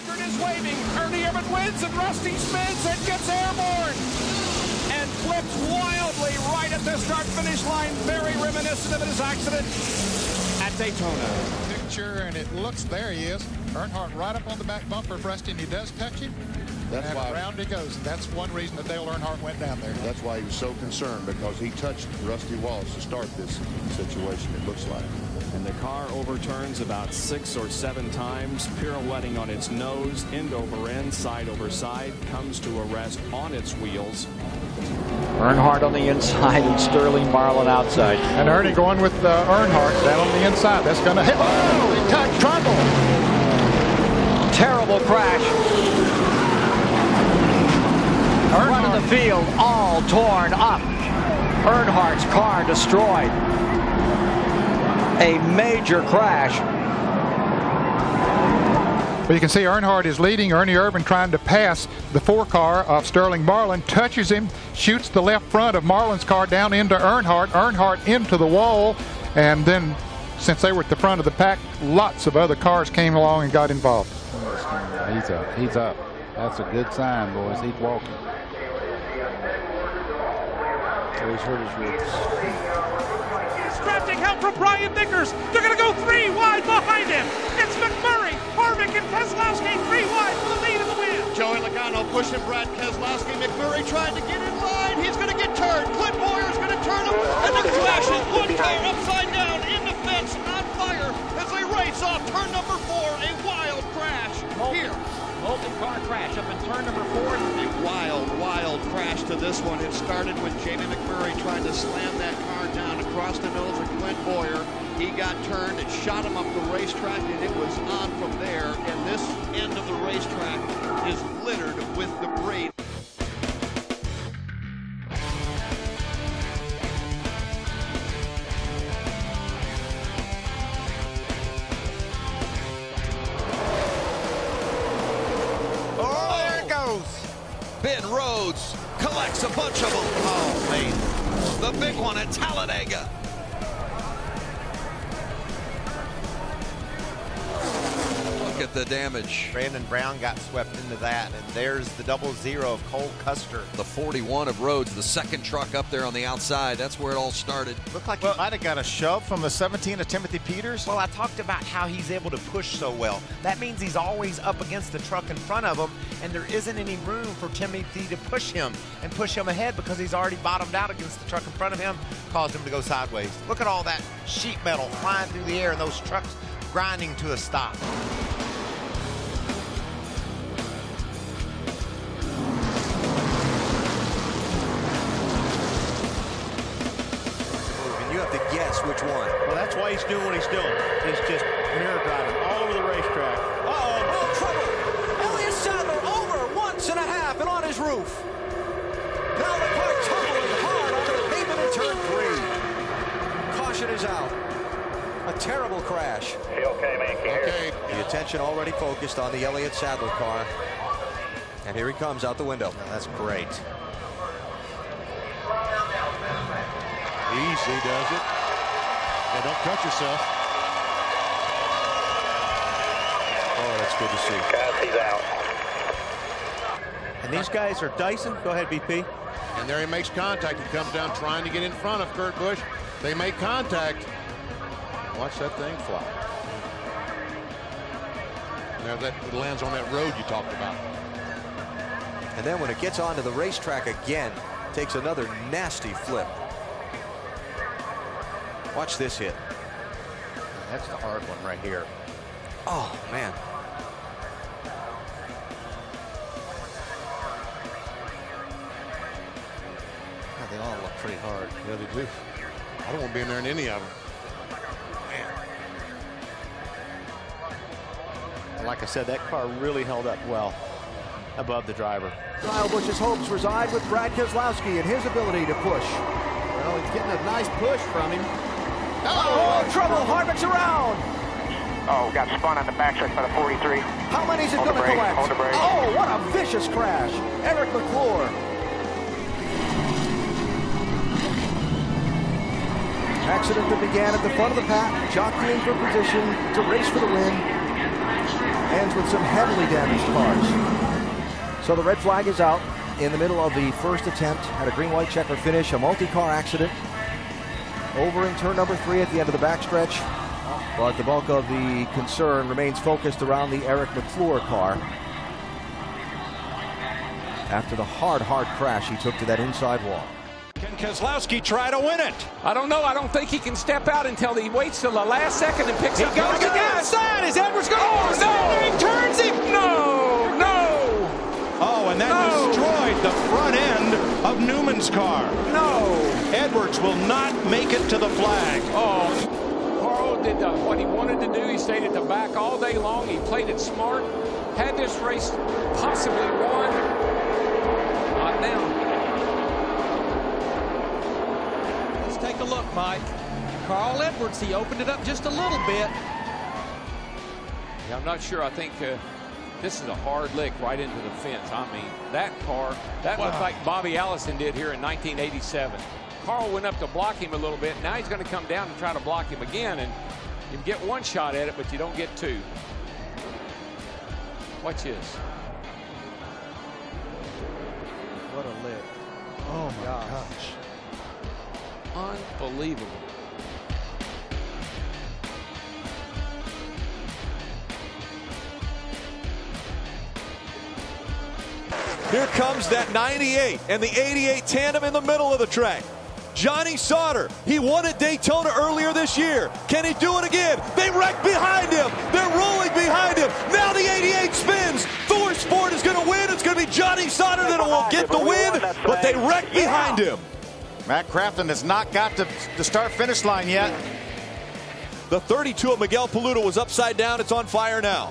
record is waving. Ernie Irvan wins and Rusty spins and gets airborne. And flips wildly right at the start-finish line. Very reminiscent of his accident at Daytona. Picture, and it looks, there he is. Earnhardt right up on the back bumper of Rusty, and he does touch him. That's and why around he goes. That's one reason that Dale Earnhardt went down there. That's why he was so concerned because he touched Rusty Wallace to start this situation. It looks like. And the car overturns about six or seven times, pirouetting on its nose, end over end, side over side, comes to a rest on its wheels. Earnhardt on the inside and Sterling Marlin outside. And Ernie going with uh, Earnhardt down on the inside. That's going to hit. Oh, he touched trouble. Terrible crash. Front of the field all torn up. Earnhardt's car destroyed. A major crash. But you can see Earnhardt is leading. Ernie Irvan trying to pass the four car of Sterling Marlin, touches him, shoots the left front of Marlin's car down into Earnhardt, Earnhardt into the wall, and then since they were at the front of the pack, lots of other cars came along and got involved. He's up. He's up. That's a good sign, boys. He's walking. He's hurt his ribs. Drafting help from Brian Vickers. They're going to go three wide behind him. It's McMurray, Harvick, and Keselowski three wide for the lead of the win. Joey Logano pushing Brad Keselowski. McMurray trying to get in line. He's going to get turned. Clint Bowyer's going to turn him. And the crashes. One car upside Multi-car crash up in turn number four. A wild, wild crash to this one. It started with Jamie McMurray trying to slam that car down across the nose of Clint Bowyer. He got turned, it shot him up the racetrack, and it was on from there. And this end of the racetrack is littered with debris. Ben Rhodes collects a bunch of them. Oh, man. The big one at Talladega. Look at the damage. Brandon Brown got swept into that, and there's the double zero of Cole Custer. The 41 of Rhodes, the second truck up there on the outside. That's where it all started. Looked like Well- he might have got a shove from the 17 of Timothy Peters. Well, Well, I talked about how he's able to push so well. That means he's always up against the truck in front of him, and there isn't any room for Timothy to push him and push him ahead because he's already bottomed out against the truck in front of him, caused him to go sideways. Look at all that sheet metal flying through the air and those trucks grinding to a stop. And you have to guess which one. Well, that's why he's doing what he's doing. He's just mirror driving all over the racetrack. Uh-oh, oh, trouble. Elliott Sadler over once and a half and on his roof. A terrible crash. Okay. The attention already focused on the Elliott Sadler car. And here he comes out the window. That's great. Easy does it. Yeah, don't cut yourself. Oh, that's good to see. Guys, he's out. And these guys are Dyson. Go ahead, BP. And there he makes contact. He comes down trying to get in front of Kurt Busch. They make contact. Watch that thing fly. Now that it lands on that road you talked about. And then when it gets onto the racetrack again, takes another nasty flip. Watch this hit. That's the hard one right here. Oh, man. God, they all look pretty hard. Yeah, they do. I don't want to be in there in any of them. Like I said, that car really held up well above the driver. Kyle Busch's hopes reside with Brad Keselowski and his ability to push. Well, he's getting a nice push from him. Oh, oh! trouble! Harvick's around. Oh, got spun on the backside by the 43. How many's it going to collect? hold the brake. Oh, what a vicious crash! Eric McClure. Accident that began at the front of the pack, jockeying for position to race for the win. Ends with some heavily damaged cars. So the red flag is out in the middle of the first attempt at a green-white checker finish, a multi-car accident. Over in turn number three at the end of the backstretch. But the bulk of the concern remains focused around the Eric McClure car. After the hard, hard crash he took to that inside wall. Can Keselowski try to win it? I don't know. I don't think he can step out until he waits till the last second and picks he up. goes the outside. Is Edwards going? Oh, no! Newman's car. No. Edwards will not make it to the flag. Oh, Carl did uh, what he wanted to do. He stayed at the back all day long. He played it smart. Had this race possibly won. Not now. Let's take a look, Mike. Carl Edwards, he opened it up just a little bit. Yeah, I'm not sure. I think uh, this is a hard lick right into the fence. I mean, that car, that wow. looked like Bobby Allison did here in 1987. Carl went up to block him a little bit. Now he's going to come down and try to block him again. And you get one shot at it, but you don't get two. Watch this. What a lick. Oh, my gosh. gosh. Unbelievable. Here comes that 98 and the 88 tandem in the middle of the track. Johnny Sauter, he won at Daytona earlier this year. Can he do it again? They wreck behind him. They're rolling behind him. Now the 88 spins. ThorSport is going to win. It's going to be Johnny Sauter that will get the win, but they wreck behind him. Matt Crafton has not got to the start-finish line yet. The 32 of Miguel Paludo was upside down. It's on fire now.